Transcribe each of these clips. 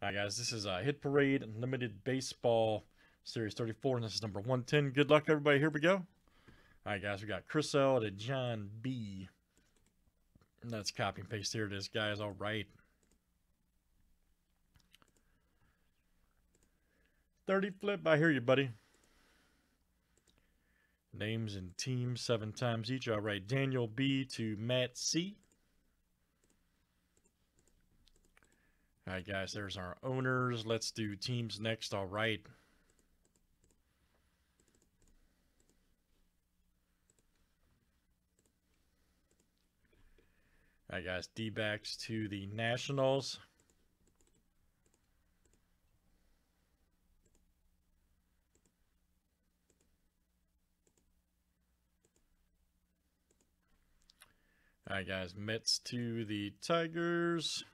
All right, guys, this is uh, Hit Parade Limited Baseball Series 34, and this is number 110. Good luck, everybody. Here we go. All right, guys, we got Chris L to John B. And that's copy and paste. Here it is, guys. All right. 30 flip. I hear you, buddy. Names and teams seven times each. All right. Daniel B to Matt C. All right, guys, there's our owners. Let's do teams next. All right. All right, guys, D-backs to the Nationals. All right, guys, Mets to the Tigers.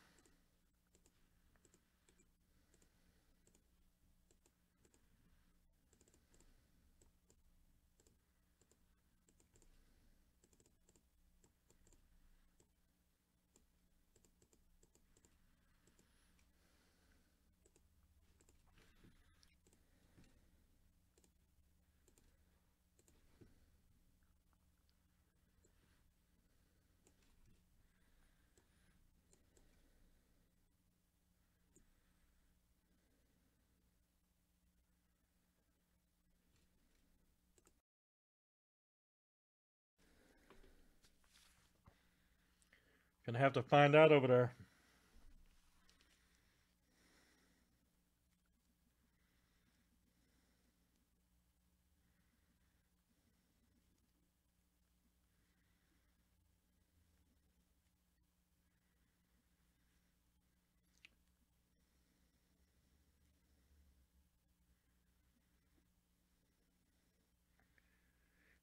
Gonna have to find out over there.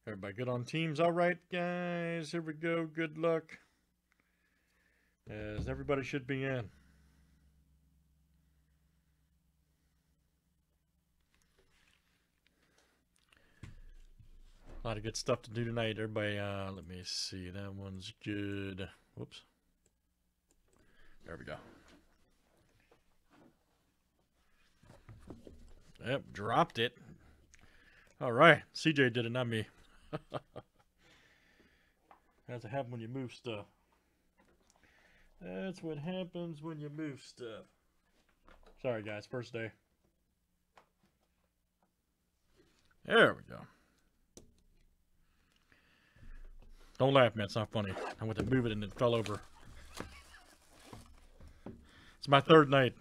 Everybody good on teams? All right, guys. Here we go. Good luck. As everybody should be in. A lot of good stuff to do tonight. Everybody, uh, let me see. That one's good. Whoops. There we go. Yep, dropped it. All right. CJ did it, not me. That's what happens when you move stuff. That's what happens when you move stuff. Sorry, guys. First day. There we go. Don't laugh, man. It's not funny. I went to move it and it fell over. It's my third night.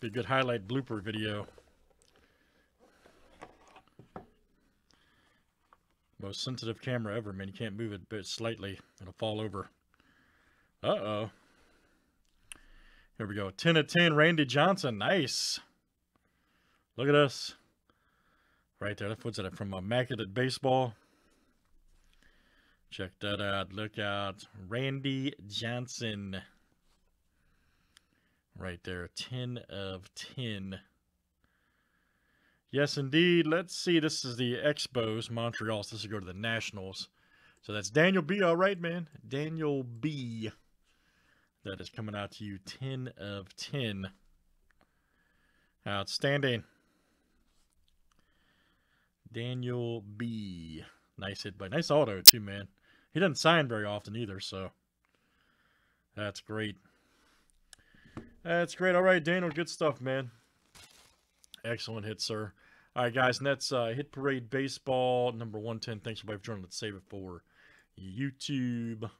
Be a good highlight blooper video. Most sensitive camera ever, man. You can't move it but slightly. It'll fall over. Uh-oh. Here we go. 10 of 10, Randy Johnson. Nice. Look at us. Right there. What's that from Immaculate Baseball? Check that out. Look out. Randy Johnson. Right there, 10 of 10. Yes, indeed. Let's see. This is the Expos, Montreal. So this will go to the Nationals. So that's Daniel B. All right, man. Daniel B. That is coming out to you 10 of 10. Outstanding. Daniel B. Nice hit by nice auto too, man. He doesn't sign very often either, so that's great. That's great. All right, Daniel, good stuff, man. Excellent hit, sir. All right, guys, and that's uh, Hit Parade Baseball number 110. Thanks everybody, for joining. Let's save it for YouTube.